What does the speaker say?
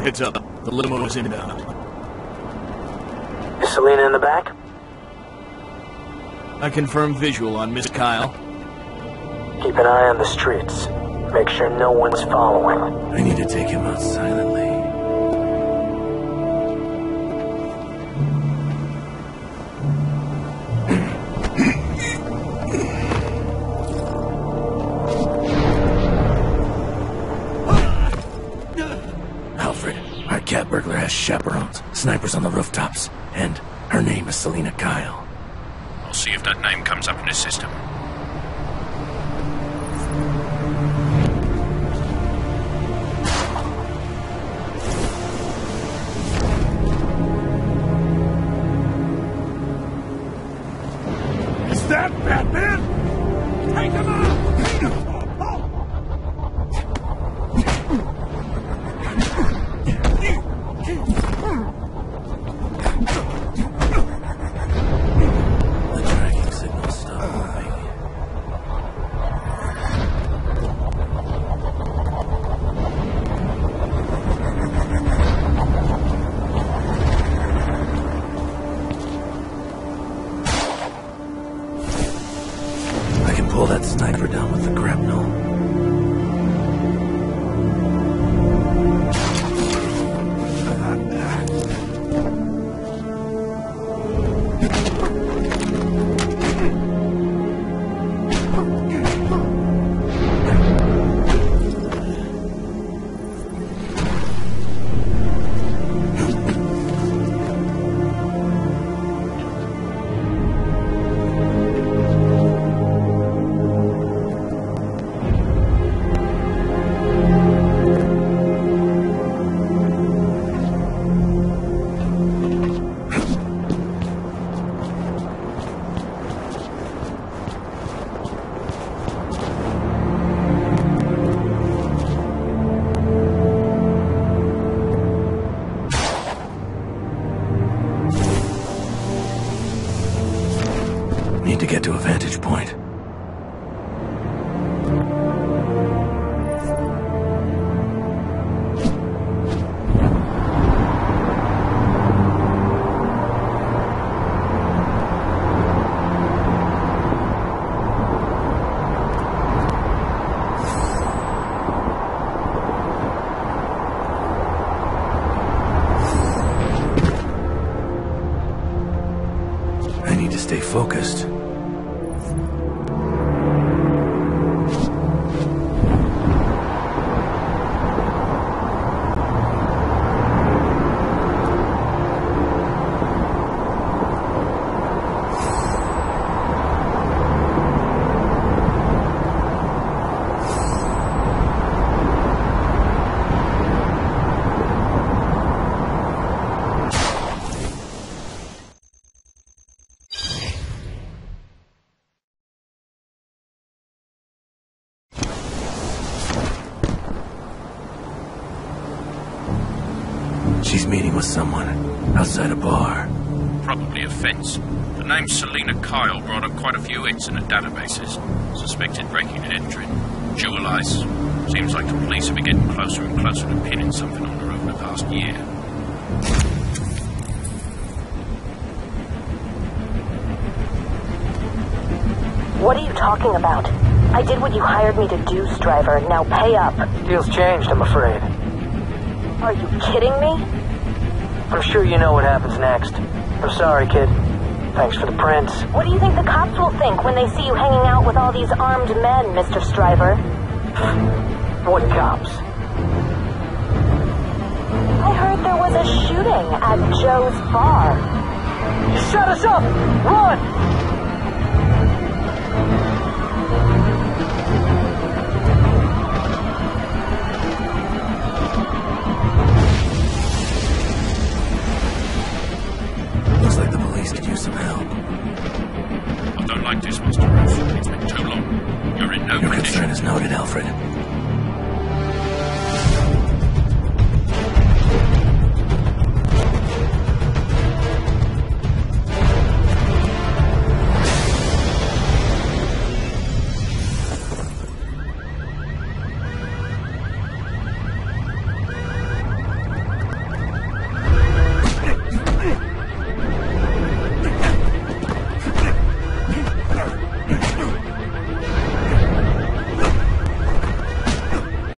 Heads up. The limo is inbound. Is Selina in the back? I confirm visual on Miss Kyle. Keep an eye on the streets. Make sure no one's following. I need to take him out silently. Snipers on the rooftops, and her name is Selina Kyle. I'll see if that name comes up in his system. Need to get to a vantage point. Focused. She's meeting with someone outside a bar. Probably a fence. The name Selina Kyle brought up quite a few hits in the databases. Suspected breaking and entering. Jewel eyes. Seems like the police have been getting closer and closer to pinning something on her over the past year. What are you talking about? I did what you hired me to do, Stryver. Now pay up. Deal's changed, I'm afraid. Are you kidding me? I'm sure you know what happens next. I'm sorry, kid. Thanks for the prints. What do you think the cops will think when they see you hanging out with all these armed men, Mr. Stryver? What cops? I heard there was a shooting at Joe's bar. Shut us up! Run! Alfred.